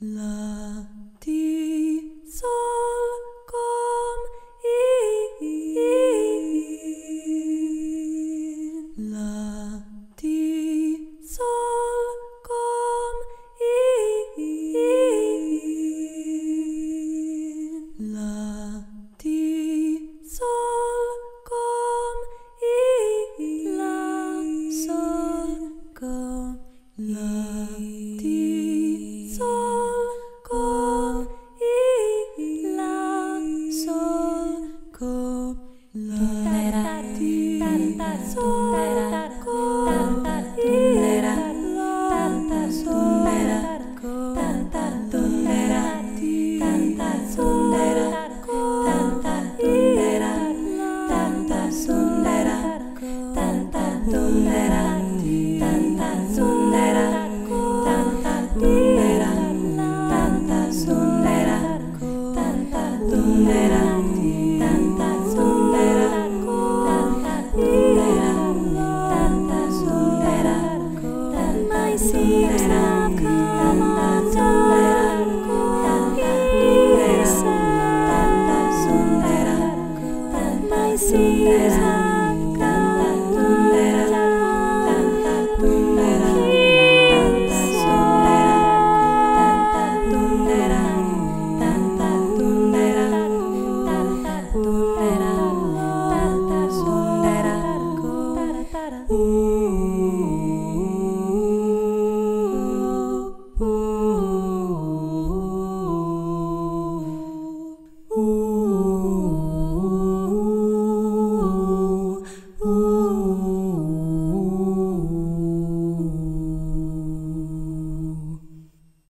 La season. Ooh.